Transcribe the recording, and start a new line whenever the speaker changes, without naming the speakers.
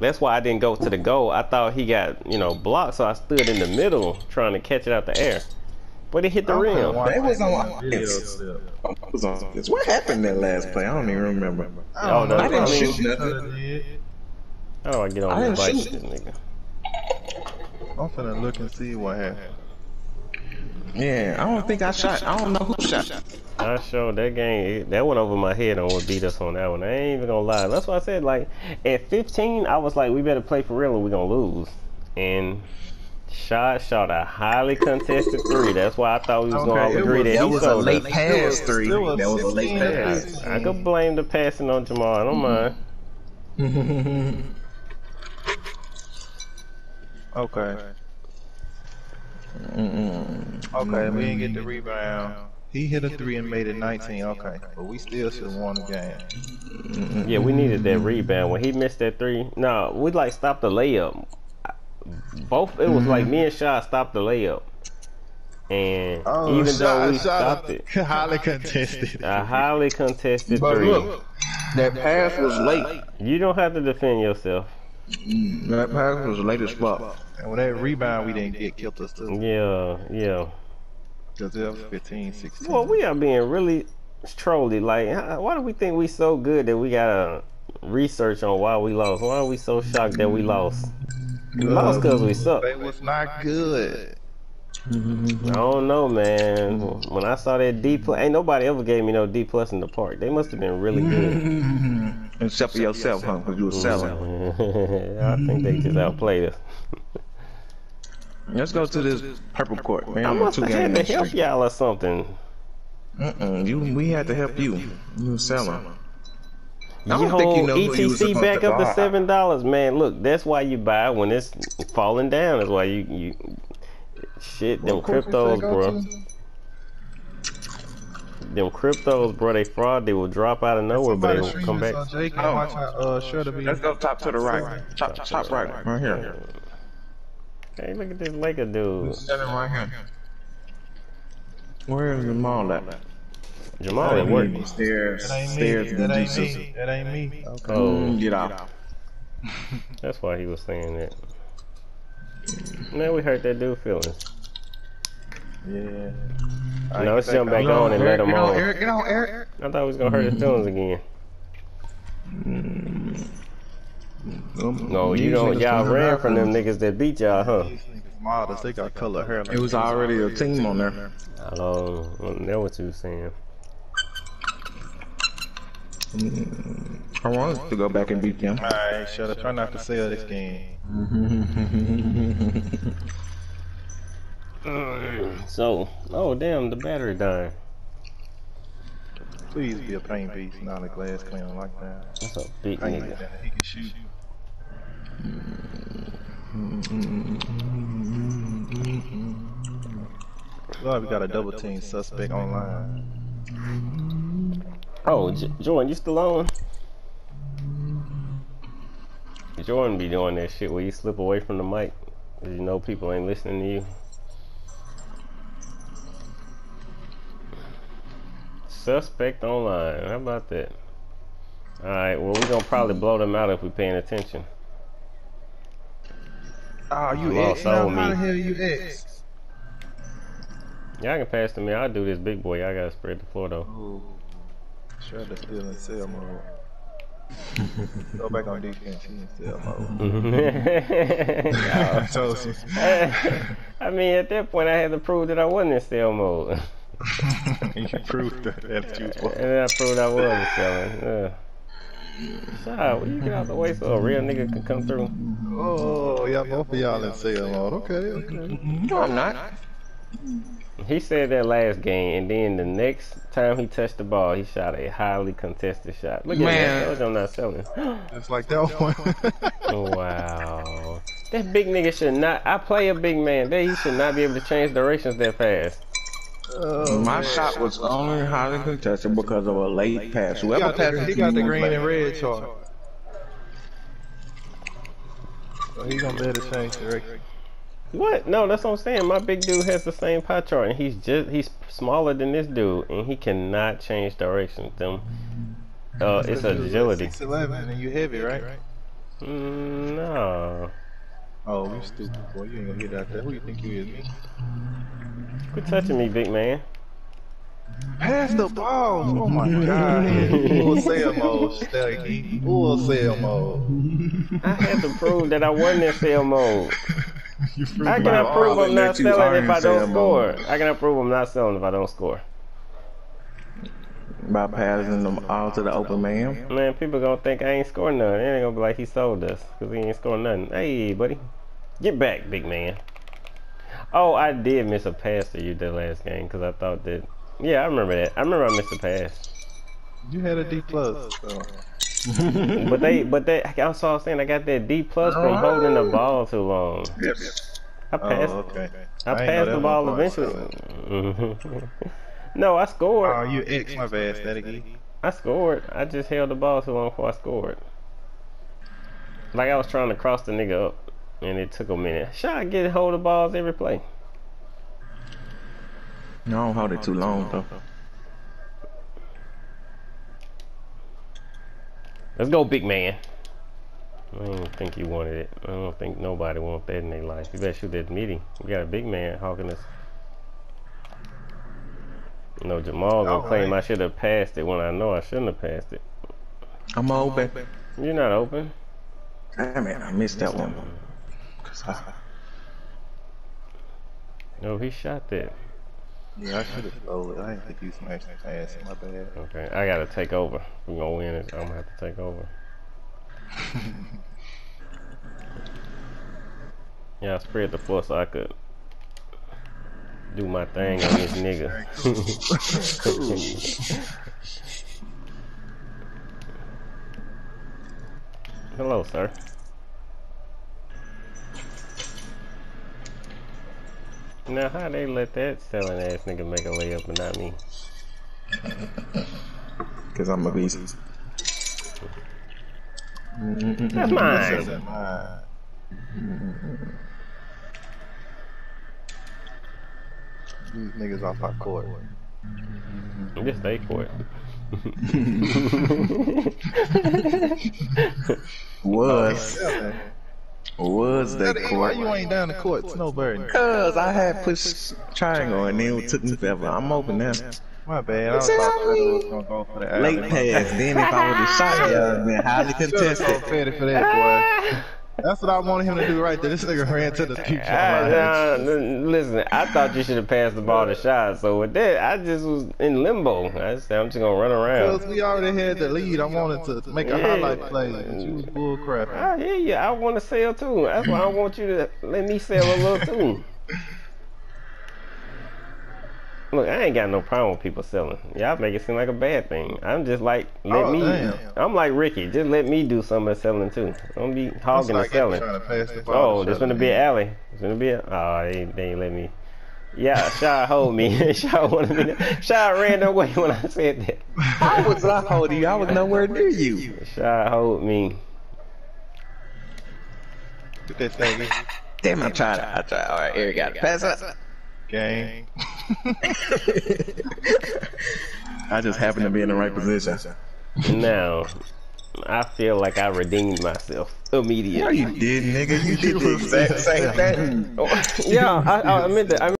That's why I didn't go to the goal. I thought he got, you know, blocked, so I stood in the middle trying to catch it out the air. But it hit the rim.
They was on offense. was on offense. What happened that last play? I don't even remember.
Oh, no,
I didn't
I
shoot nothing.
How do oh, I get on the
didn't
bike
shoot.
with this nigga?
I'm finna look and see what happened.
Yeah, I don't think I shot. I don't know who shot.
I showed that game. That went over my head on what beat us on that one. I ain't even gonna lie. That's why I said like at 15, I was like, we better play for real or we gonna lose. And shot shot a highly contested three. That's why I thought we was gonna all
Okay, it
agree
was-
that
That
he
was a late
us.
pass three.
It was
That was a late
16
pass.
I could blame the passing on Jamal. I don't mind.
Okay. Okay, we didn't get the rebound. He hit a three and made it 19. Okay, but we still should have won the game.
Yeah, we needed that rebound. When he missed that three, no, we like stopped the layup. Both it was like mm-hmm. me and Shaw stopped the layup, and oh, even though we stopped it,
highly contested.
a highly contested
But
three.
look, that pass was late.
You don't have to defend yourself.
That pass was the latest fuck.
And when that rebound we didn't get killed us too.
Yeah, yeah.
Because it was 15, 16.
Well, we are being really trolly. Like, why do we think we so good that we gotta research on why we lost? Why are we so shocked that we lost? We uh, lost because we suck.
They was not good. Mm-hmm.
I don't know, man. When I saw that D plus, ain't nobody ever gave me no D plus in the park. They must have been really good. Mm-hmm.
Except for yourself, huh? Because you were selling.
I think they just outplayed us.
Let's go to this purple court. Man,
I
I'm
must have had to help y'all or something.
Mm-mm, you, we had to help you. You were selling. I don't
Yo,
think you know who you
ETC back
to
up to seven dollars, man. Look, that's why you buy when it's falling down. That's why you you shit them cryptos, bro. Them cryptos, bro. They fraud. They will drop out of nowhere, but they will come back.
So Jake, can watch out, uh, sure to be.
Let's go top to the right. Top, top right. Right here.
Hey, look at this Laker dude.
Standing right here. Where is Jamal mall at?
Jamal at work.
Stairs.
That ain't me.
Stairs.
That ain't
Jesus.
me. That ain't me. Okay.
Oh,
Mm, Get out.
that's why he was saying that. Man, we hurt that dude feelings.
Yeah.
No, let's jump back on and let him
Get on,
on.
Eric. Get on, Eric.
I thought we was gonna hurt his feelings again. Mm. Mm. No, you don't. Y'all ran from them niggas that beat y'all, huh?
These niggas models, they got color hair. Like
It was already a team on there.
I don't know what you was saying. Mm.
I wanted to go back and beat them.
Alright, shut up. Try not to sell this game.
So, oh damn, the battery dying.
Please be a paint beast, not a glass cleaner like that.
That's a big
I ain't
nigga.
that. He can shoot. Lord, we got a double team suspect online.
Oh, J- Jordan, you still on? Jordan be doing that shit where you slip away from the mic, 'cause you know people ain't listening to you. Suspect online. How about that? All right. Well, we're gonna probably blow them out if we're paying attention.
Oh, you
Well,
X?
so
Now,
me.
how the hell you X?
Y'all can pass to me. I'll do this big boy. I gotta spread the floor though.
Ooh. Shred the still in sell mode. Go back on defense. In sell mode. I told you.
I mean, at that point, I had to prove that I wasn't in sale mode.
you proved that, that you was
And then I proved I was selling. Yeah. Shot, will you get out the way so a real nigga can come through?
Oh, yeah, both of y'all in sale mode. Okay, okay.
No, I'm not.
He said that last game, and then the next time he touched the ball, he shot a highly contested shot. Look at
Man.
that. I I'm not selling.
It's like that one.
Oh, wow. That big nigga should not. I play a big man. That he should not be able to change directions that fast.
Oh,
My
man.
shot was only highly contested because of a late pass.
He
Whoever
got,
passed
the, he got the green
play.
and red chart. So he gonna be able to change direction.
What? No, that's what I'm saying. My big dude has the same pie chart, and he's just he's smaller than this dude, and he cannot change directions. Them, uh, it's agility.
Six eleven, and you heavy, right?
Mm, no.
Oh, you stupid boy. You ain't gonna hit out there. Who you think you is, me?
Quit touching me, big man.
Pass the ball. Oh my god. Full sale mode, Stelky. Full sale mode.
I had to prove that I wasn't in sale mode.
You
How can I
I'll
prove I'm not selling if I don't score?
I
How can I prove I'm not selling if I don't score?
By passing them all to the open man.
Man, people gonna think I ain't scoring nothing. They ain't gonna be like he sold us because he ain't scoring nothing. Hey, buddy, get back, big man. Oh, I did miss a pass to you that last game because I thought that. Yeah, I remember that. I remember I missed a pass.
You had a D plus. So.
But they, but they, I was saying. I got that D plus from holding the ball too long. Yep. I
Oh,
passed.
okay.
I
know
passed the ball eventually. No, I scored.
Oh, you X, my bad, Stelky.
I scored. I just held the ball too long before I scored. Like I was trying to cross the nigga up, and it took a minute. Should I get hold of balls every play?
No, don't hold it too long though.
Let's go, big man. I don't think you wanted it. I don't think nobody wants that in their life. You better shoot that meeting. We got a big man hawking us. You know, Jamal gonna
All
claim
right.
I should have passed it when I know I shouldn't have passed it.
I'm open.
You're not open.
Damn it, I missed that one. 'Cause I,
No, he shot that.
Yeah, I should have stole it. I didn't think you smashed the pass. My bad.
Okay, I gotta take over. We're gonna win it. I'm gonna have to take over. yeah, I spread the floor so I could do my thing on this nigga. Hello, sir. Now, how they let that selling ass nigga make a layup and not me?
Cause I'm a beast.
That's mine.
That's mine. These niggas off our court.
Just stay for it.
Was
Yeah,
was that
man. Why
court?
you ain't down the court, Snowbird?
Cause I had pushed triangle and then it took me forever. I'm open now.
My bad. I was gonna go for the.
Late pass. Then if I would have shot, yeah, been highly contested.
Fetty for that, boy. That's what I wanted him to do right there. This nigga ran to the future.
Ah, I, nah, n- listen, I thought you should have passed the ball to shot. So with that, I just was in limbo. I said I'm just gonna run around.
Because we already had the lead, I wanted to make a
Yeah.
highlight play, and you was bull crapping.
I hear you. I want to sell too. That's why I want you to let me sell a little too. Look, I ain't got no problem with people selling. Y'all make it seem like a bad thing. I'm just like, let
Oh,
me.
damn.
I'm like Ricky. Just let me do some of the selling too. Don't be hogging
It's
the selling.
to pass the
Oh,
to
this
Shelly,
gonna be an alley. It's gonna be a. Oh, they, ain't- they ain't let me. Yeah, Shaw hold me. Shaw wanted me. To, Shaw ran away when I said that.
How was I holding you? I was nowhere near you.
Shaw hold me.
Get that thing,
Damn, I'm tried. I tried. All right, here you got it. Pass it.
gang.
I just happened to be in the right position.
Now, I feel like I redeemed myself immediately.
No, you did, nigga. You did the exact same thing.
yeah, I, I meant that. I